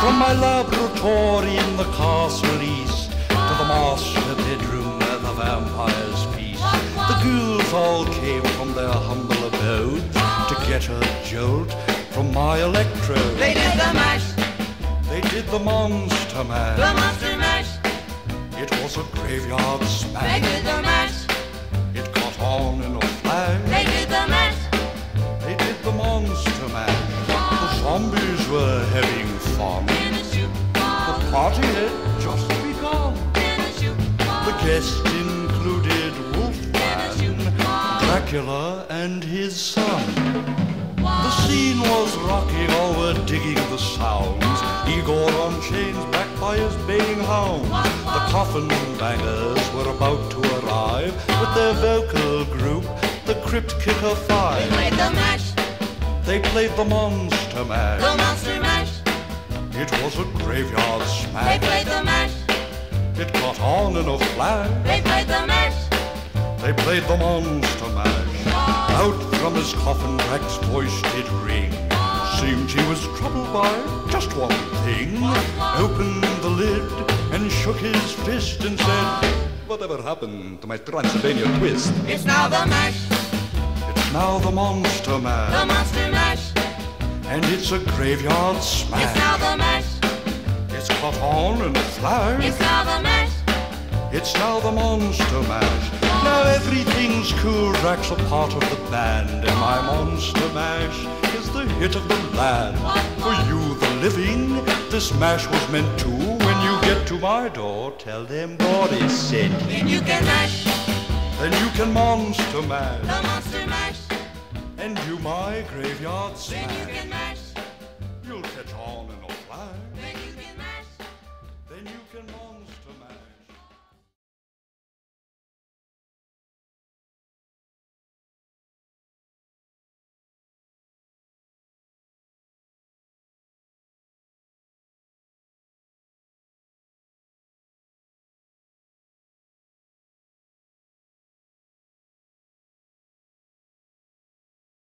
From my laboratory in the castle east to the master bedroom where the vampires feast. The ghouls all came from their humble abode to get a jolt from my electrode. They did the mash, They did the monster mash. the monster mash. It was a graveyard smash. They did the mash, It caught on in a flash. they did the mash. They did the monster mash. The zombies were having fun. In a shoe, The party had just begun. in a shoe, The guests included Wolfman, Dracula, and his son. The scene was rocking, all were digging the sounds. Igor on chains, backed by his baying hounds. The coffin bangers were about to arrive with their vocal group, the Crypt Kicker Five. They played the mash, They played the Monster the monster mash. It was a graveyard smash. They played the mash, It caught on in a flash. they played the mash. They played the monster mash. Out from his coffin, Drac's voice did ring. Seemed he was troubled by just one thing. Opened the lid and shook his fist and said, Whatever happened to my Transylvania twist? It's now the mash, It's now the monster mash. the monster mash. And it's a graveyard smash. It's now the mash, It's caught on in a flash. it's now the mash. It's now the monster mash. Now everything's cool. Drac's a part of the band, and my monster mash is the hit of the land. For you, the living, this mash was meant to. When you get to my door, tell them God is sent. Then you can mash, Then you can monster mash the monster mash. And do my graveyard Then you can